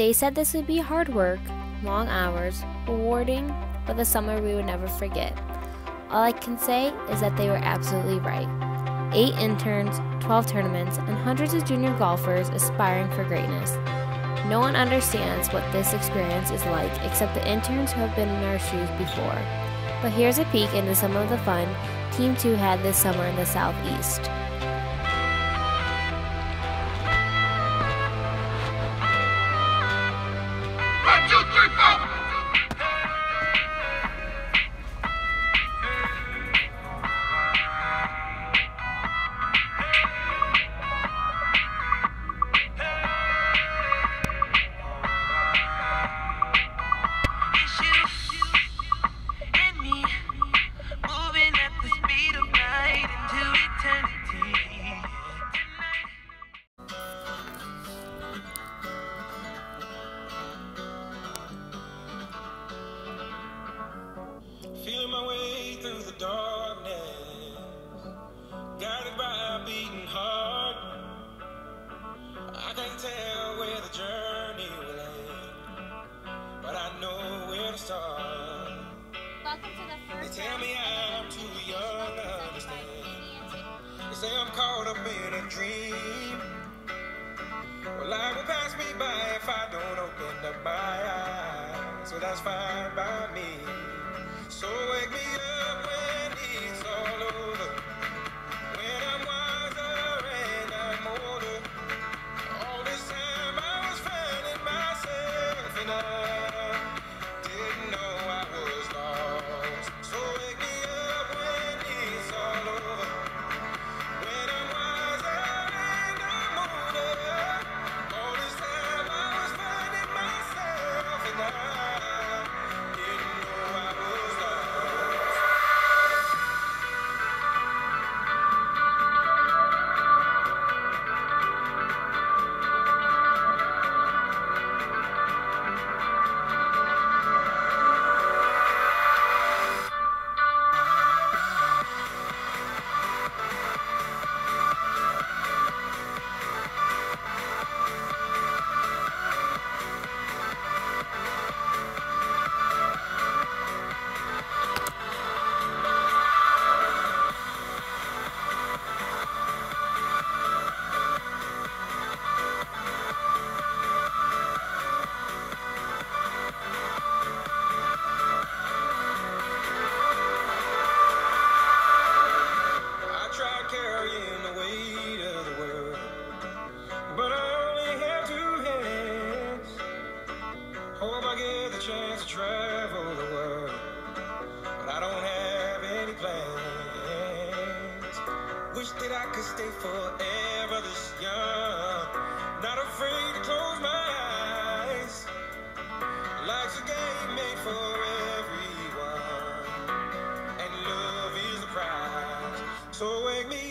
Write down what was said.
They said this would be hard work, long hours, rewarding, but the summer we would never forget. All I can say is that they were absolutely right. Eight interns, 12 tournaments, and hundreds of junior golfers aspiring for greatness. No one understands what this experience is like except the interns who have been in our shoes before. But here's a peek into some of the fun Team 2 had this summer in the Southeast. Know where to start. Welcome to the They first tell me I'm too young to understand. They say I'm caught up in a dream. travel the world, but I don't have any plans. Wish that I could stay forever this young, not afraid to close my eyes. Life's a game made for everyone, and love is the prize. So wake me